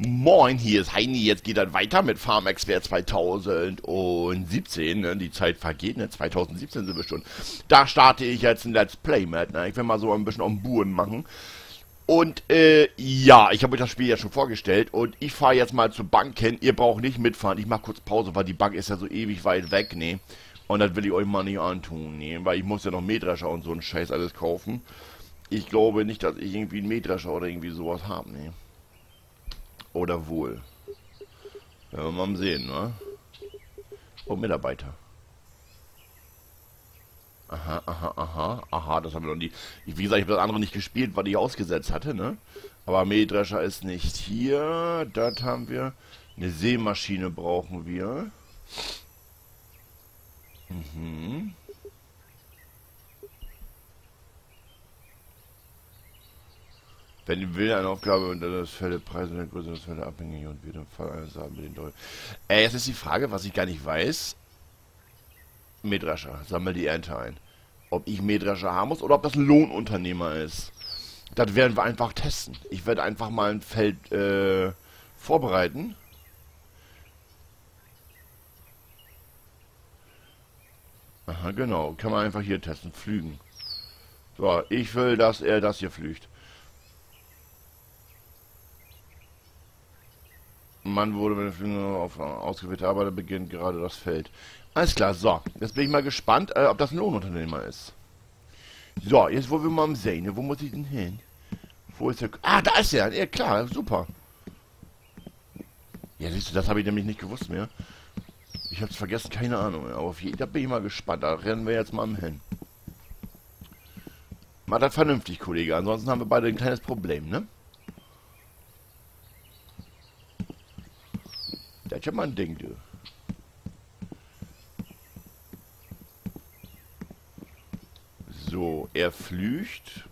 Moin, hier ist Heini. Jetzt geht das weiter mit Farm Expert 2017. Ne? Die Zeit vergeht, ne? 2017 sind wir schon. Da starte ich jetzt ein Let's Play mit. Ne? Ich will mal so ein bisschen am Buren machen. Und äh, ja, ich habe euch das Spiel ja schon vorgestellt und ich fahre jetzt mal zur Bank hin. Ihr braucht nicht mitfahren. Ich mache kurz Pause, weil die Bank ist ja so ewig weit weg, ne? Und das will ich euch mal nicht antun, ne? Weil ich muss ja noch Mähdrescher und so einen Scheiß alles kaufen. Ich glaube nicht, dass ich irgendwie einen Mähdrescher oder irgendwie sowas habe, ne? Oder wohl. Werden wir mal sehen, ne? Oh, Mitarbeiter. Aha, aha, aha, aha, das haben wir noch nie. Wie gesagt, ich habe das andere nicht gespielt, weil ich ausgesetzt hatte, ne? Aber Mähdrescher ist nicht hier. Das haben wir. Eine Seemaschine brauchen wir. Mhm. Wenn will eine Aufgabe unter das Feld der Preise der Größe des Feldes abhängig und wird im Fall eines haben mit den Deutschen. Äh, jetzt ist die Frage, was ich gar nicht weiß. Mähdrescher, sammel die Ernte ein. Ob ich Mähdrescher haben muss oder ob das ein Lohnunternehmer ist. Das werden wir einfach testen. Ich werde einfach mal ein Feld äh, vorbereiten. Aha, genau. Kann man einfach hier testen. Flügen. So, ich will, dass er das hier flügt. Mann wurde mit dem auf ausgewählte Arbeiter beginnt gerade das Feld. Alles klar, so. Jetzt bin ich mal gespannt, äh, ob das ein Lohnunternehmer ist. So, jetzt wollen wir mal sehen. Wo muss ich denn hin? Wo ist der... Ah, da ist er. Ja, klar, super. Ja, siehst du, das habe ich nämlich nicht gewusst mehr. Ich habe es vergessen, keine Ahnung. Aber auf jeden, da bin ich mal gespannt. Da rennen wir jetzt mal hin. Mal das vernünftig, Kollege. Ansonsten haben wir beide ein kleines Problem, ne? Das ist ja mal ein Ding, du. So, er flücht.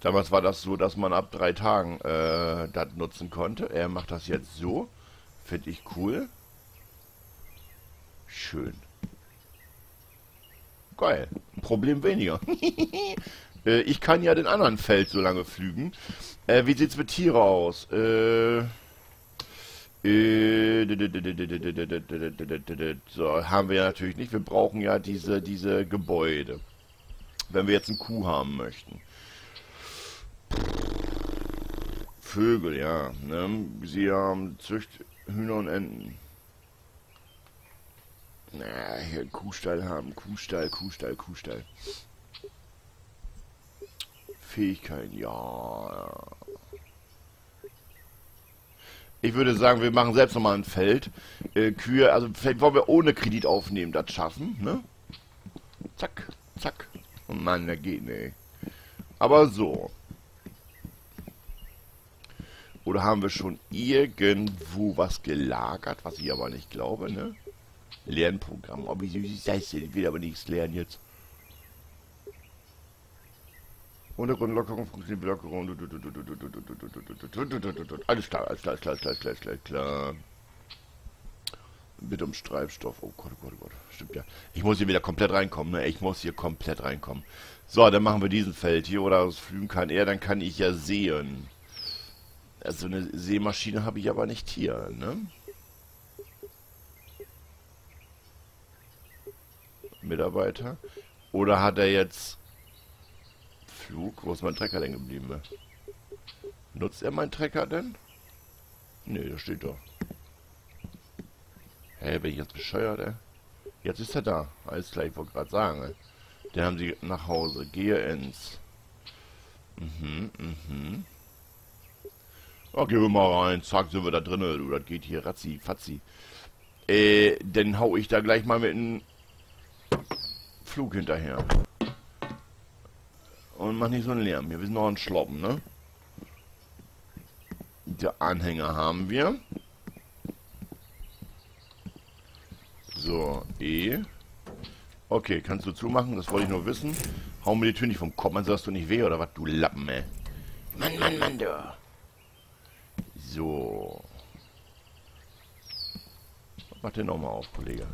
Damals war das so, dass man ab drei Tagen äh, das nutzen konnte. Er macht das jetzt so. Finde ich cool. Schön. Geil. Problem weniger. äh, ich kann ja den anderen Feld so lange flügen. Äh, wie sieht's mit Tiere aus? Äh... So, haben wir natürlich nicht. Wir brauchen ja diese, diese Gebäude. Wenn wir jetzt einen Kuh haben möchten. Vögel, ja. Ne? Sie haben Zücht Hühner und Enten. Na, hier Kuhstall haben. Kuhstall, Kuhstall, Kuhstall. Fähigkeiten, ja. Ich würde sagen, wir machen selbst nochmal ein Feld. Äh, Kühe, also vielleicht wollen wir ohne Kredit aufnehmen, das schaffen, ne? Zack, zack. Oh Mann, der geht nicht. Aber so. Oder haben wir schon irgendwo was gelagert, was ich aber nicht glaube, ne? Lernprogramm. Ob ich, ich will aber nichts lernen jetzt. Untergrundlockerung, Funktionslockerung. Alles klar, alles klar, alles klar, alles klar, alles klar. Bitte um Streifstoff. Oh Gott, oh Gott, oh Gott. Stimmt ja. Ich muss hier wieder komplett reinkommen, ne? Ich muss hier komplett reinkommen. So, dann machen wir diesen Feld hier. Oder aus Flügen kann er, dann kann ich ja sehen. Also eine Seemaschine habe ich aber nicht hier, ne? Mitarbeiter. Oder hat er jetzt Flug? Wo ist mein Trecker denn geblieben? Nutzt er meinen Trecker denn? Ne, da steht doch. Hä, bin ich jetzt bescheuert, ey? Jetzt ist er da. Alles klar, ich wollte gerade sagen, ey. Den haben sie nach Hause. Gehe ins... Mhm, mhm. Gehen wir mal rein. Zack, sind wir da drinnen. Du, das geht hier ratzi, fatzi. Äh, dann hau ich da gleich mal mit einem Flug hinterher. Und mach nicht so einen Lärm. Wir sind noch ein Schloppen, ne? Der Anhänger haben wir. So, E. Okay, kannst du zumachen? Das wollte ich nur wissen. Hau mir die Tür nicht vom Kopf, man sagst du nicht weh oder was, du Lappen, ey. Mann, Mann, Mann, du. So. Mach den nochmal auf, Kollege.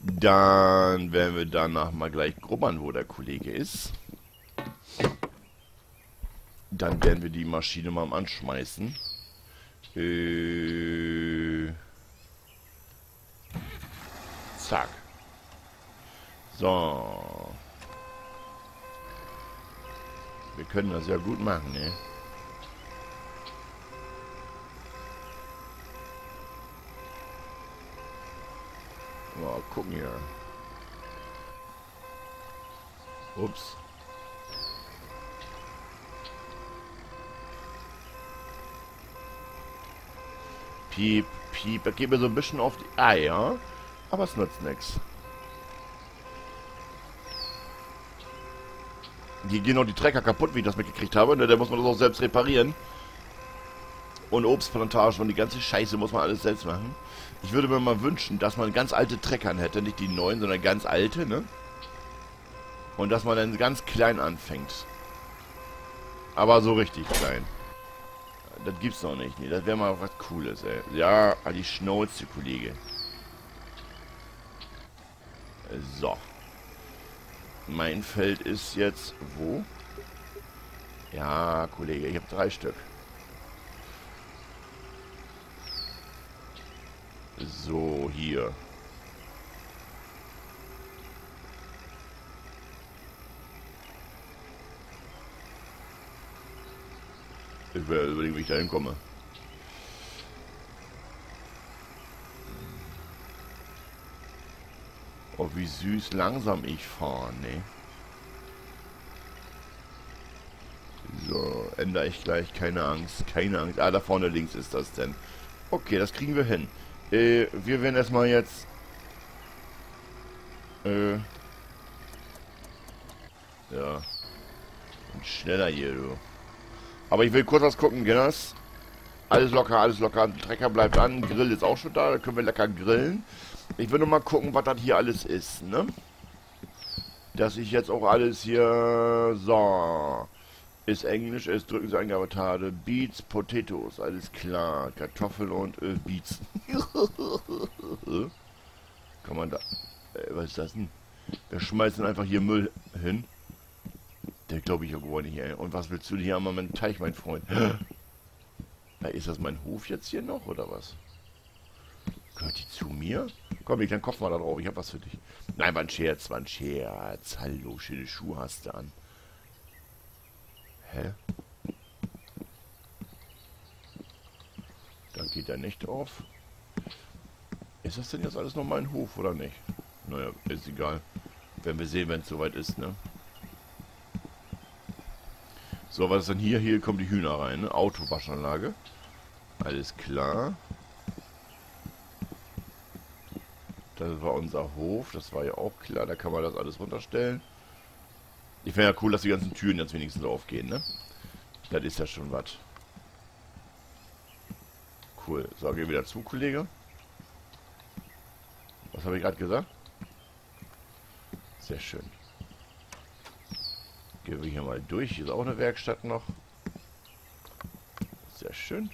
Dann werden wir danach mal gleich grubbern, wo der Kollege ist. Dann werden wir die Maschine mal anschmeißen. Äh, zack. So. Wir können das ja gut machen, ne? Gucken hier. Ups. Piep, piep. Er geht mir so ein bisschen auf die Eier. Aber es nutzt nichts. Hier gehen noch die Trecker kaputt, wie ich das mitgekriegt habe. Ne, da muss man das auch selbst reparieren. Und Obstplantagen und die ganze Scheiße muss man alles selbst machen. Ich würde mir mal wünschen, dass man ganz alte Treckern hätte. Nicht die neuen, sondern ganz alte, ne? Und dass man dann ganz klein anfängt. Aber so richtig klein. Das gibt's noch nicht. Nee, das wäre mal was Cooles, ey. Ja, die Schnauze, Kollege. So. Mein Feld ist jetzt wo? Ja, Kollege, ich habe drei Stück. So, hier. Ich werde überlegen, wie ich da hinkomme. Oh, wie süß langsam ich fahre, ne? So, ändere ich gleich. Keine Angst, keine Angst. Ah, da vorne links ist das denn. Okay, das kriegen wir hin. Äh, wir werden erstmal jetzt... Äh... Ja. Und schneller hier, du. Aber ich will kurz was gucken, Guinness. Alles locker, alles locker. Trecker bleibt an. Grill ist auch schon da. Da können wir lecker grillen. Ich will nur mal gucken, was das hier alles ist, ne? Dass ich jetzt auch alles hier... So. Ist Englisch, ist drücken Sie Eingabetate. Beets, Potatoes, alles klar. Kartoffeln und äh, Beets. Kann man da... Äh, was ist das denn? Wir schmeißen einfach hier Müll hin. Der glaube ich ja gar nicht, ey. Und was willst du hier am Moment Teich, mein Freund? Na, ist das mein Hof jetzt hier noch, oder was? Gehört die zu mir? Komm, ich dann kopf mal da drauf. Ich hab was für dich. Nein, war ein Scherz, war ein Scherz. Hallo, schöne Schuhe hast du an. Hä? Da geht er nicht auf. Ist das denn jetzt alles noch mein Hof, oder nicht? Naja, ist egal. Werden wir sehen, wenn es soweit ist, ne? So, was ist denn hier? Hier kommen die Hühner rein, ne? Autowaschanlage. Alles klar. Das war unser Hof, das war ja auch klar, da kann man das alles runterstellen. Ich finde ja cool, dass die ganzen Türen jetzt wenigstens aufgehen, ne? Das ist ja schon was. Cool. So, geh wieder zu, Kollege. Was habe ich gerade gesagt? Sehr schön. Gehen wir hier mal durch. Hier ist auch eine Werkstatt noch. Sehr schön.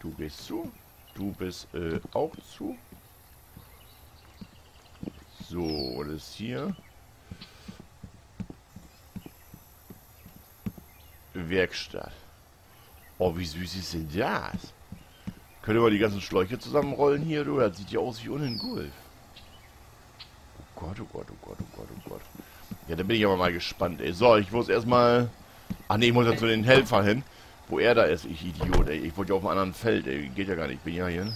Du gehst zu. Du bist äh, auch zu. So, das hier. Werkstatt. Oh, wie süß ist denn das? Können wir die ganzen Schläuche zusammenrollen hier, du? Das sieht ja aus wie unten Golf. Oh Gott, oh Gott, oh Gott, oh Gott, oh Gott. Ja, da bin ich aber mal gespannt, ey. So, ich muss erstmal... Ach nee, ich muss ja zu den Helfer hin. Wo er da ist, ich Idiot, ey. Ich wollte ja auf einem anderen Feld, ey. Geht ja gar nicht. Ich bin ja hier.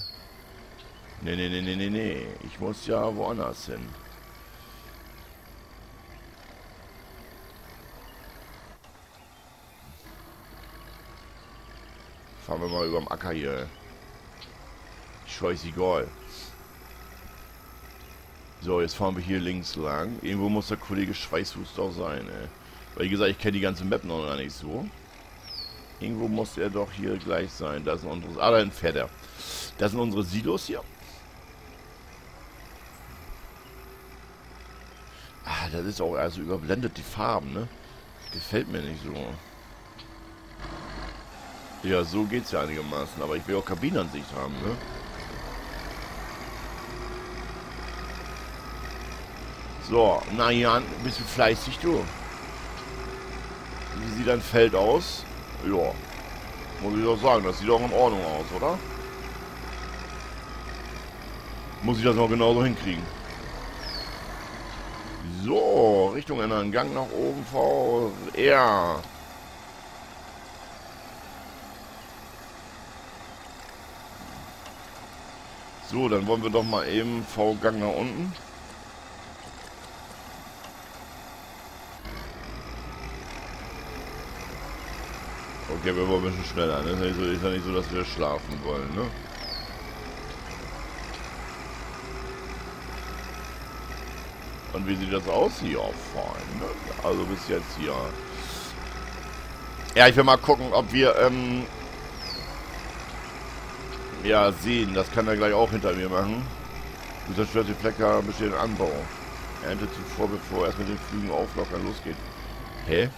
Nee, nee, nee, nee, nee, nee. Ich muss ja woanders hin. Fahren wir mal über dem Acker hier. Scheißegal. So, jetzt fahren wir hier links lang. Irgendwo muss der Kollege Schweißhust doch sein, ey. Weil, wie gesagt, ich kenne die ganze Map noch gar nicht so. Irgendwo muss er doch hier gleich sein. Da sind unsere... Ah, da fährt er. Das sind unsere Silos hier. Ah, das ist auch also überblendet die Farben, ne? Gefällt mir nicht so. Ja, so geht's ja einigermaßen. Aber ich will auch Kabinenansicht haben, ne? So, na Jan, bist du fleißig, du? wie sieht ein Feld aus? Ja. Muss ich doch sagen, das sieht auch in Ordnung aus, oder? Muss ich das noch genauso hinkriegen. So, Richtung ändern. Gang nach oben, V, So, dann wollen wir doch mal eben V-Gang nach unten. Okay, wir wollen ein bisschen schneller. Ne? Ist, ja nicht so, dass wir schlafen wollen, ne? Und wie sieht das aus? Ja, fein. Ne? Also bis jetzt hier. Ja, ich will mal gucken, ob wir, ähm... Ja, sehen. Das kann er gleich auch hinter mir machen. Du zerstörst die Flecker bestehenden Anbau. Ernte zuvor, bevor erst mit den Flügen auflockern losgeht. Hä?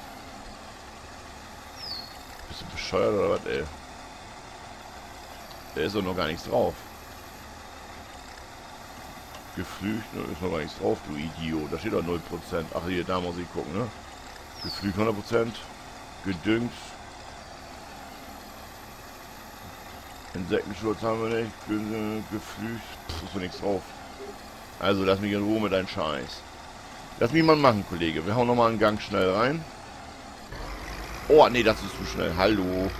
Bist du bescheuert oder was, ey? Da ist doch noch gar nichts drauf. Geflücht, ne, ist noch gar nichts drauf, du Idiot. Da steht doch 0%. Ach, hier, da muss ich gucken, ne? Geflücht 100%. Gedüngt. Insektenschutz haben wir nicht. Ge geflücht. Ist doch nichts drauf. Also, lass mich in Ruhe mit deinem Scheiß. Lass mich mal machen, Kollege. Wir hauen nochmal einen Gang schnell rein. Oh, nee, das ist zu schnell. Hallo.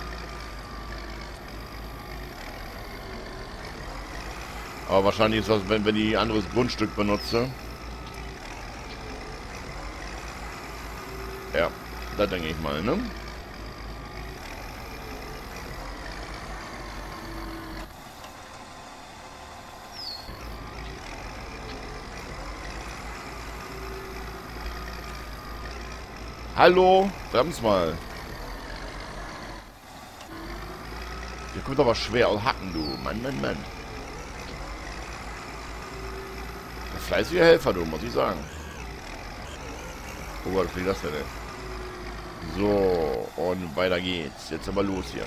Aber wahrscheinlich ist das, wenn, wenn ich anderes Grundstück benutze. Ja, da denke ich mal, ne? Hallo, brems mal. Hier kommt aber schwer aus Hacken, du. Mann, Mann, Mann. Ein fleißiger Helfer, du, muss ich sagen. Oh Gott, wie das denn? So, und weiter geht's. Jetzt aber los hier.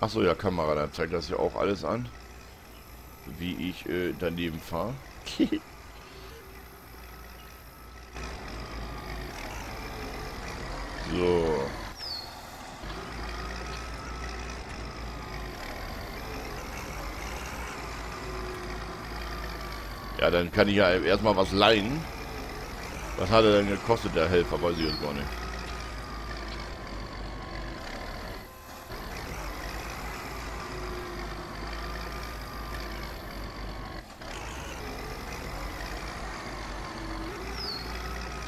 Achso, ja, Kamera, dann zeigt das ja auch alles an wie ich äh, daneben fahre. so. Ja, dann kann ich ja erstmal was leihen. Was hat er denn gekostet, der Helfer? Weiß ich jetzt gar nicht.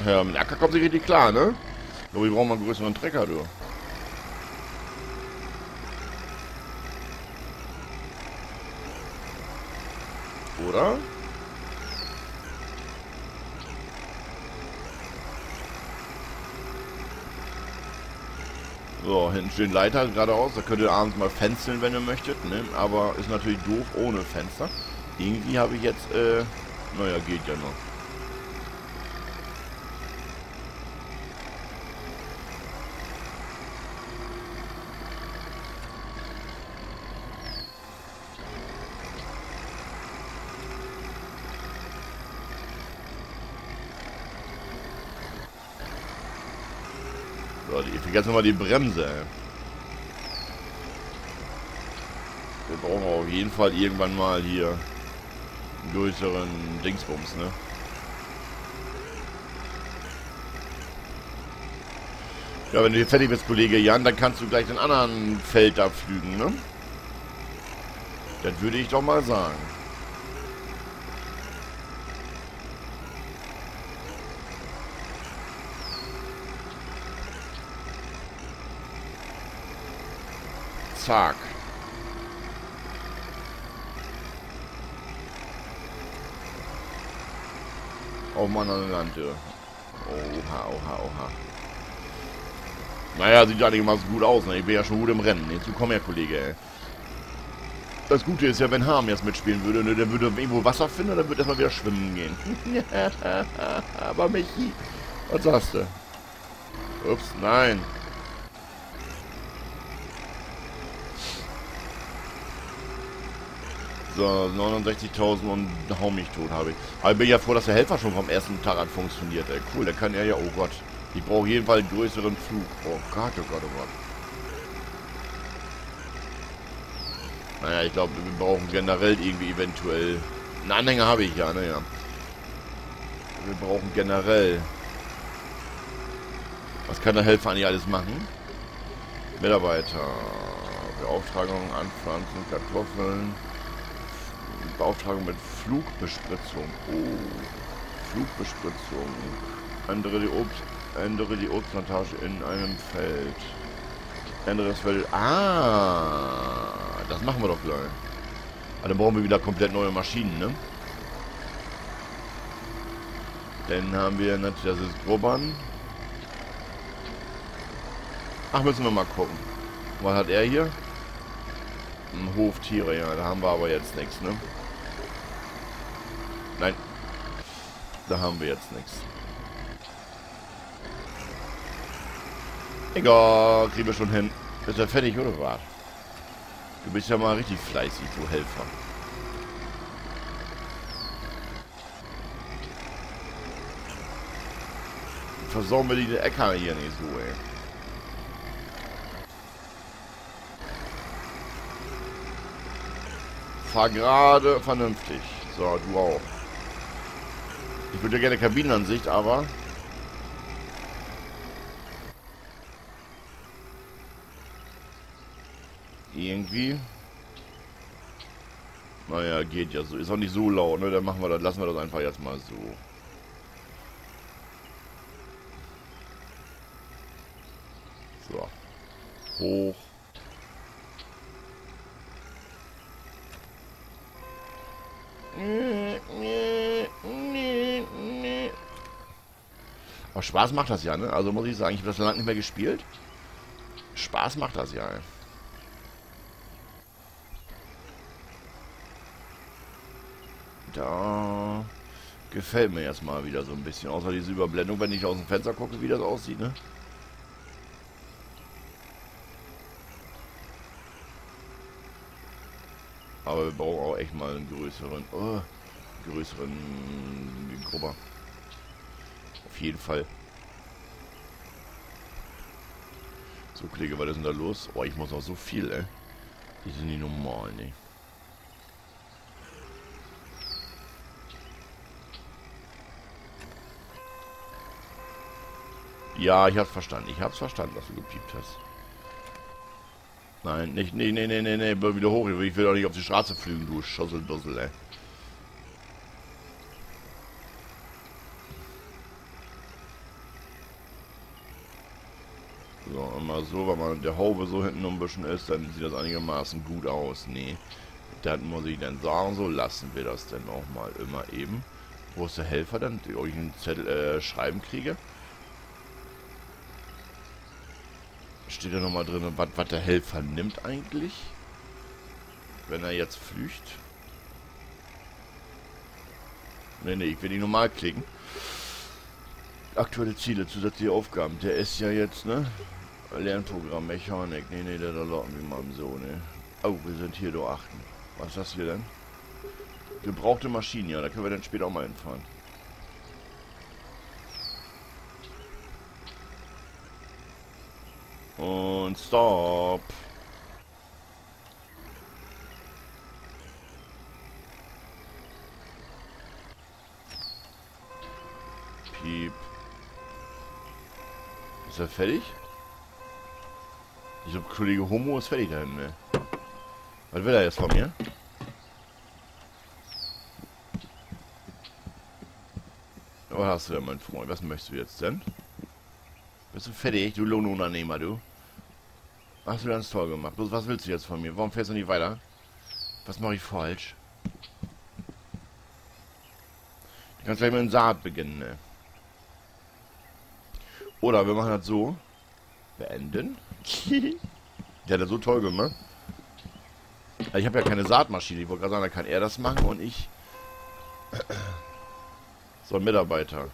Ja, mit Acker kommt sie richtig klar, ne? Aber wir brauchen mal einen größeren Trecker, du. Oder? So, hinten stehen Leiter geradeaus. Da könnt ihr abends mal fenstern, wenn ihr möchtet. Ne? Aber ist natürlich doof ohne Fenster. Irgendwie habe ich jetzt, äh, naja, geht ja noch. Vergesse nochmal die Bremse. Wir brauchen auf jeden Fall irgendwann mal hier einen größeren Dingsbums, ne? Ja, wenn du hier fertig bist, Kollege Jan, dann kannst du gleich den anderen Feld da flügen, ne? Das würde ich doch mal sagen. Zack. Oh Mann, an Land, ja. Oha, oha, oha. Naja, sieht so gut aus, ne? Ich bin ja schon gut im Rennen. Jetzt komm her, Kollege, ey. Das Gute ist ja, wenn Harm jetzt mitspielen würde, ne, der würde irgendwo Wasser finden, dann würde erstmal wieder schwimmen gehen. Aber Michi, was sagst du? Ups, nein. So, 69.000 und hau mich tot habe ich. Aber ich bin ja froh, dass der Helfer schon vom ersten Tag an funktioniert. Ey. Cool, der kann er ja, oh Gott. Ich brauche jeden Fall einen größeren Flug. Oh Gott, oh Gott, oh Gott. Naja, ich glaube, wir brauchen generell irgendwie eventuell... Einen Anhänger habe ich ja, naja. Wir brauchen generell... Was kann der Helfer eigentlich alles machen? Mitarbeiter... Beauftragung, Anpflanzen, Kartoffeln... Beauftragung mit Flugbespritzung. Oh. Flugbespritzung. Ändere die Obst, ändere die Obstplantage in einem Feld. Ändere das Feld. Ah, das machen wir doch gleich. Aber dann brauchen wir wieder komplett neue Maschinen, ne? Dann haben wir natürlich, das ist Grubbern. Ach, müssen wir mal gucken. Was hat er hier? Hoftiere, ja, da haben wir aber jetzt nichts, ne? Nein. Da haben wir jetzt nichts. Egal, kriegen wir schon hin. Ist er fertig, oder was? Du bist ja mal richtig fleißig, du Helfer. Versorgen wir die Äcker hier nicht so, ey. Fahr gerade vernünftig. So, du auch. Ich würde gerne Kabinenansicht, aber... Irgendwie... Naja, geht ja so. Ist auch nicht so laut, ne? Dann machen wir das, lassen wir das einfach jetzt mal so. So. Hoch. Aber Spaß macht das ja, ne? Also muss ich sagen, ich habe das lange nicht mehr gespielt. Spaß macht das ja. Da gefällt mir jetzt mal wieder so ein bisschen. Außer diese Überblendung, wenn ich aus dem Fenster gucke, wie das aussieht, ne? Aber wir brauchen auch echt mal einen größeren, oh, größeren Grubber. Auf jeden Fall. So, Kollege, was ist denn da los? Oh, ich muss auch so viel, ey. Die sind nicht normal, ne? Ja, ich hab's verstanden. Ich hab's verstanden, was du gepiept hast. Nein, nicht, nee, nee, nee, nee, nee, wieder hoch. Ich will doch nicht auf die Straße fliegen, du Schosseldussel, ey. So, immer so, wenn man der Haube so hinten ein bisschen ist, dann sieht das einigermaßen gut aus. Nee, dann muss ich dann sagen, so lassen wir das dann auch mal immer eben. Wo ist der Helfer dann, die euch einen Zettel äh, schreiben kriege? Steht da nochmal drin, was, der Helfer nimmt eigentlich? Wenn er jetzt flücht. Ne, ne, ich will ihn normal klicken. Aktuelle Ziele, zusätzliche Aufgaben. Der ist ja jetzt, ne? Lernprogramm, Mechanik. Ne, ne, da locken wir mal so, ne? Oh, wir sind hier, du achten. Was ist das hier denn? Gebrauchte Maschinen, ja, da können wir dann später auch mal hinfahren. Und stop. Piep. Ist er fertig? Ich glaube, Kollege Homo ist fertig da hinten, ne? Was will er jetzt von mir? Was hast du denn, mein Freund? Was möchtest du jetzt denn? Bist du fertig, du Lohnunternehmer, du? Hast du ganz toll gemacht. Bloß was willst du jetzt von mir? Warum fährst du nicht weiter? Was mache ich falsch? Du kannst gleich mit dem Saat beginnen, ne? Oder wir machen das so. Beenden. Der hat das so toll gemacht. Ich habe ja keine Saatmaschine. Ich wollte gerade sagen, da kann er das machen und ich... So, ein Mitarbeiter.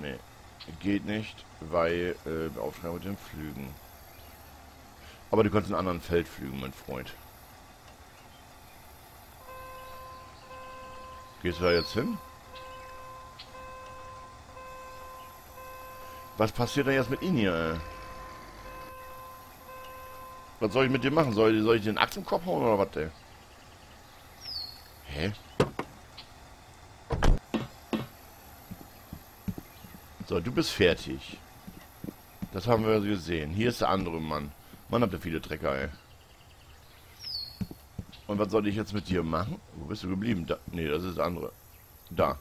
Nee, geht nicht, weil äh, Beauftragung mit den Flügen. Aber du kannst in anderen Feld flügen, mein Freund. Gehst du da jetzt hin? Was passiert denn jetzt mit Ihnen hier, ey? Was soll ich mit dir machen? Soll, soll ich den Axt im Kopf hauen oder was, ey? Hä? So, du bist fertig. Das haben wir gesehen. Hier ist der andere Mann. Mann, habt ihr viele Trecker, ey. Und was soll ich jetzt mit dir machen? Wo bist du geblieben? Da. Nee, das ist das andere. Da.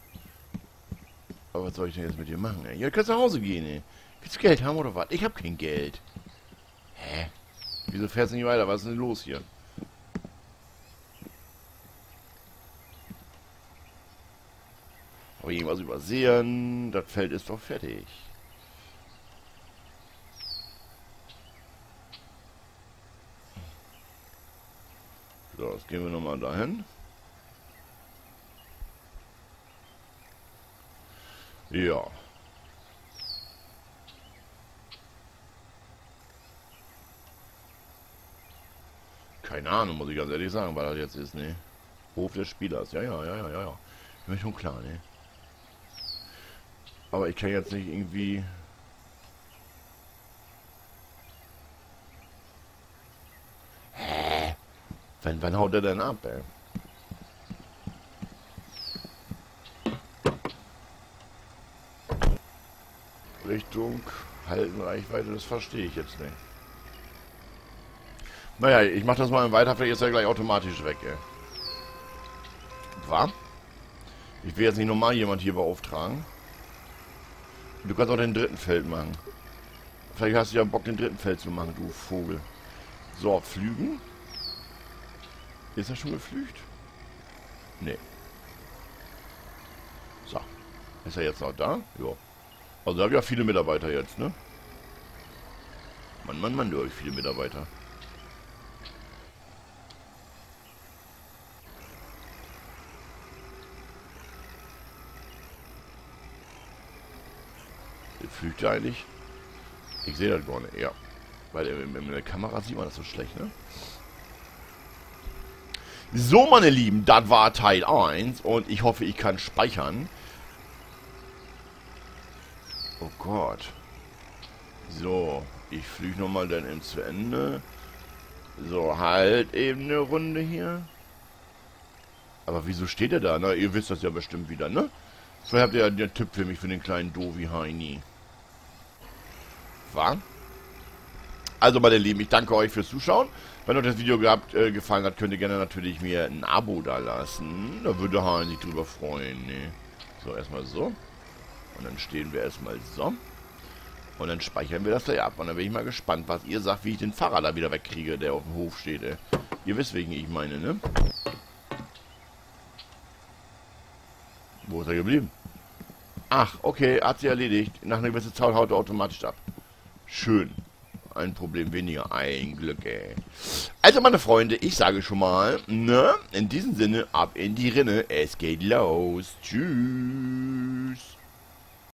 Aber was soll ich denn jetzt mit dir machen, ey? Ja, du kannst nach Hause gehen, ey. Willst du Geld haben oder was? Ich hab kein Geld. Hä? Wieso fährst du nicht weiter? Was ist denn los hier? Habe irgendwas übersehen? Das Feld ist doch fertig. So, jetzt gehen wir nochmal dahin. Ja. Keine Ahnung, muss ich ganz ehrlich sagen, weil das jetzt ist, ne? Hof des Spielers. Ja, ja, ja, ja, ja, mir schon klar, ne? Aber ich kann jetzt nicht irgendwie... Hä? Wann, wann haut er denn ab, ey? Richtung halten Reichweite, das verstehe ich jetzt nicht. Naja, ich mach das mal weiter, vielleicht ist er gleich automatisch weg, ey. War? Ich will jetzt nicht nochmal jemand hier beauftragen. Du kannst auch den dritten Feld machen. Vielleicht hast du ja Bock, den dritten Feld zu machen, du Vogel. So, flügen. Ist er schon geflügt? Nee. So. Ist er jetzt noch da? Ja. Also da habe ich ja viele Mitarbeiter jetzt, ne? Mann, Mann, Mann, du hast viele Mitarbeiter. Flügt er eigentlich? Ich sehe das gar nicht, ja. Weil in der Kamera sieht man das so schlecht, ne? So, meine Lieben, das war Teil 1 und ich hoffe, ich kann speichern. Oh Gott. So, ich flüge nochmal dann ins zu Ende. So, halt eben eine Runde hier. Aber wieso steht er da? Na, ihr wisst das ja bestimmt wieder, ne? Vielleicht habt ihr ja den Tipp für mich für den kleinen Dovi Heini. War? Also meine Lieben, ich danke euch fürs Zuschauen. Wenn euch das Video gehabt, äh, gefallen hat, könnt ihr gerne natürlich mir ein Abo da lassen. Da würde Hein sich drüber freuen. Nee. So, erstmal so. Und dann stehen wir erstmal so. Und dann speichern wir das gleich ab. Und dann bin ich mal gespannt, was ihr sagt, wie ich den Fahrer da wieder wegkriege, der auf dem Hof steht. Ey. Ihr wisst, wegen ich meine, ne? Wo ist er geblieben? Ach, okay, hat sie erledigt. Nach einer gewissen Zeit haut er automatisch ab. Schön. Ein Problem weniger. Ein Glück, ey. Also, meine Freunde, ich sage schon mal, ne? In diesem Sinne, ab in die Rinne. Es geht los. Tschüss.